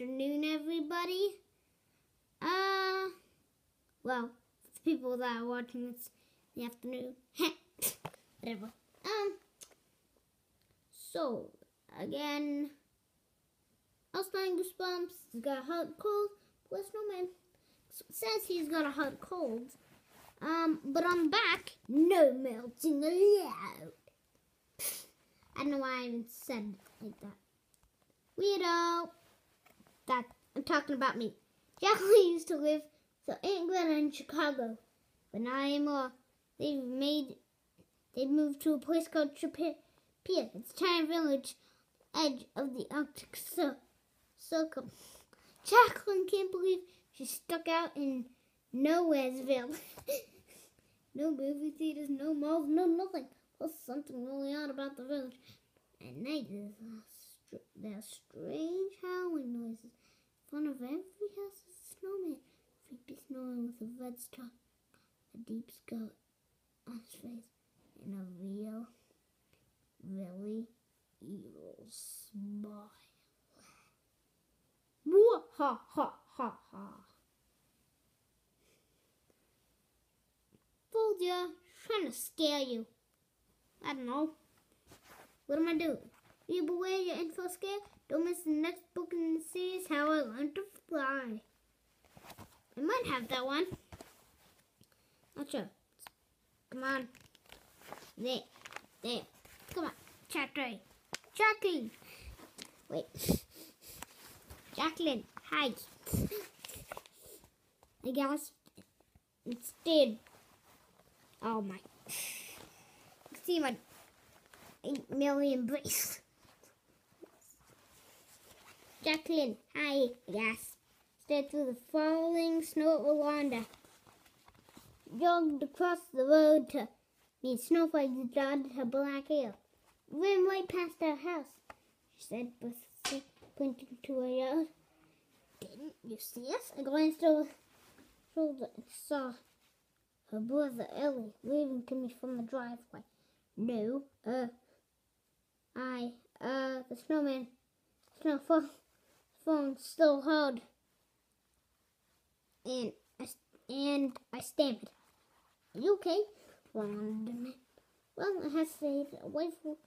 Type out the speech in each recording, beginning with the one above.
afternoon, everybody. Uh, well, the people that are watching this in the afternoon, whatever. Um, so again, I was playing Goosebumps. He's got a hot cold. Poor snowman says he's got a hot cold. Um, but on the back, no melting allowed. I don't know why I even said it like that. Weirdo. That I'm talking about me. Jacqueline used to live in England and Chicago, but not anymore. They've made they moved to a place called Trapia. It's a tiny village, edge of the Arctic Circle. Jacqueline can't believe she's stuck out in Nowheresville. no movie theaters, no malls, no nothing. Plus something really odd about the village. At night, there are strange howling noises. Front of every house is a snowman. Creepy snoring with a red star, a deep scar on his face, and a real, really evil smile. Mwah, ha ha ha ha. Fooled ya, trying to scare you. I don't know. What am I doing? You beware your info scare. Don't miss the next book in the series, How I Learned to Fly. I might have that one. Not sure. Come on. There. There. Come on. Chapter 8. Jacqueline. Wait. Jacqueline. Hi. I guess it's dead. Oh my. See my 8 million brace. Jacqueline, hi, yes. Stayed through the falling snow at Rwanda. Jogged across the road to meet snowflakes dotted her black hair. Ran right past our house, she said, pointing to her yard. Didn't you see us? I glanced over shoulder and saw her brother Ellie waving to me from the driveway. No, uh, I, uh, the snowman, snowfall, phone still held, and I, and I stammered. Are you okay? Wonderman. Well, I have to say, the wife will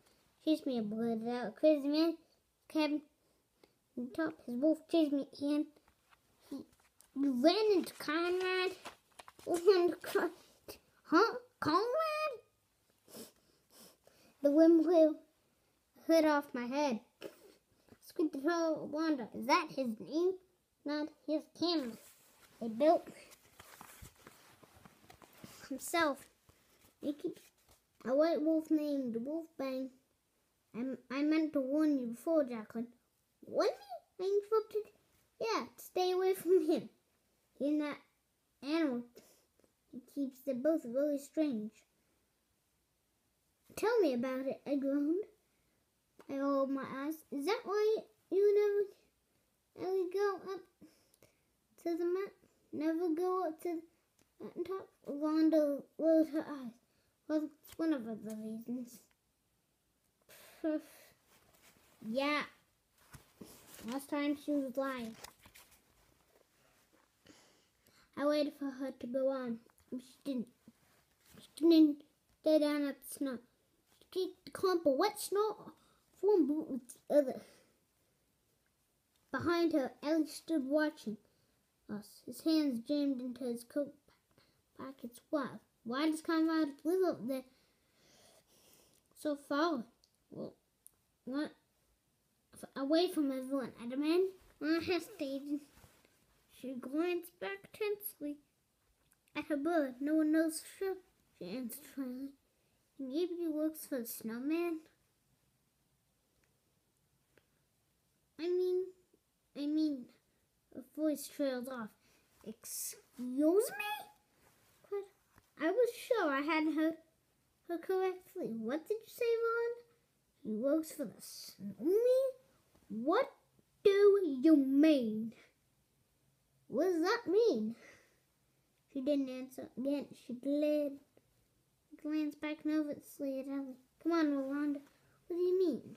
chase me a blurted out crazy man. Cabin on top, his wolf chased me, and he, he ran into Conrad. And, huh? Conrad? The wind blew hood off my head. Squid the Troll Wanda. Is that his name? Not his camera. They built himself. He keeps a white wolf named Wolfbang. I, I meant to warn you before, Jacqueline. Warn me? I interrupted. Yeah, stay away from him. He's that animal. He keeps them both really strange. Tell me about it, I groaned. I rolled my eyes. Is that why you never, never go up to the mat? Never go up to the top? Wanda rolled her eyes. Well, it's one of the reasons. yeah. Last time she was lying. I waited for her to go on. She didn't. She didn't stay down at the snow. She kicked the clump of wet snow one boot with the other. Behind her, Ellie stood watching us, his hands jammed into his coat pockets. Why? Why does Conrad live up there so far? Well, what? Away from everyone, demand. I hesitated. She glanced back tensely at her bird. No one knows sure, she answered finally. Maybe he works for the snowman. I mean, I mean, her voice trailed off. Excuse me? But I was sure I hadn't heard her correctly. What did you say, Ron? He works for the snowman? What do you mean? What does that mean? She didn't answer. Again, she glared, glanced back nervously at Ellie. Come on, Rolanda. What do you mean?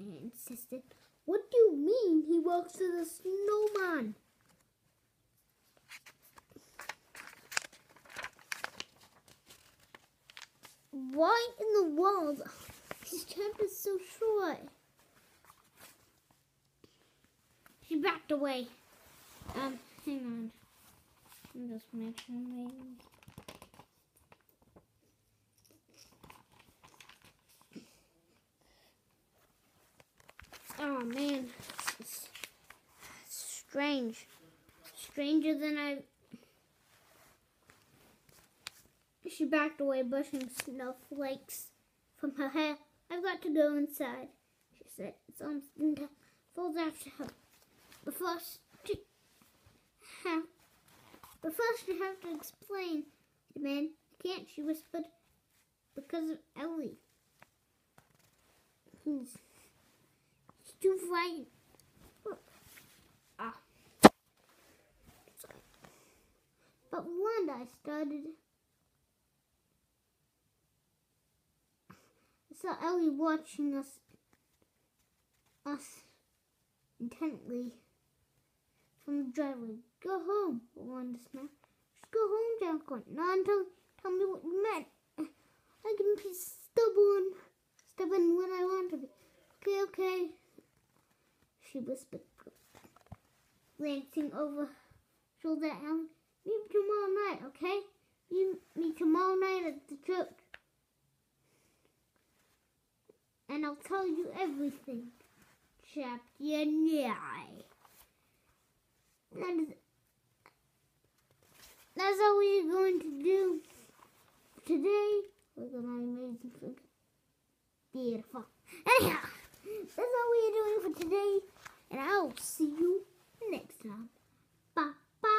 I insisted. Mean he walks to the snowman? Why in the world? His temper's so short. She backed away. Um, hang on. I'm just make sure maybe. Oh man, it's strange. Stranger than I. She backed away, brushing snowflakes from her hair. I've got to go inside, she said. It's almost time. Falls after her. First, she have, first you have to explain, the man. Can't she whispered? Because of Ellie. Too frightened. Ah. But one I started. I saw Ellie watching us us intently from the driveway. Go home, Wanda Smith. Just go home, Jacqueline. Not until tell me what you meant. I can be stubborn, stubborn when I want to be. Okay, okay she whispered, glancing over her shoulder at Alan. Meet tomorrow night, okay? Meet me tomorrow night at the church. And I'll tell you everything. Chapter 9. That is, that's all we're going to do today. Look at my amazing food. Beautiful. Anyhow, that's all we are doing for today and I'll see you next time. Bye bye.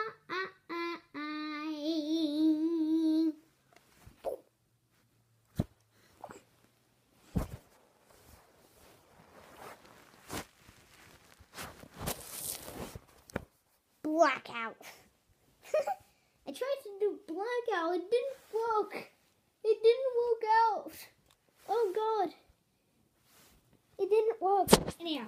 Blackout. I tried to do blackout. It didn't work. It didn't work out. Oh God. It didn't work. Anyhow.